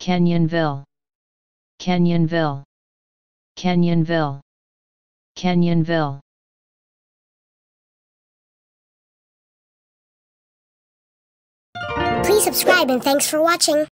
Canyonville, Kenyonville, Kenyonville, Kenyonville. Please subscribe and thanks for watching.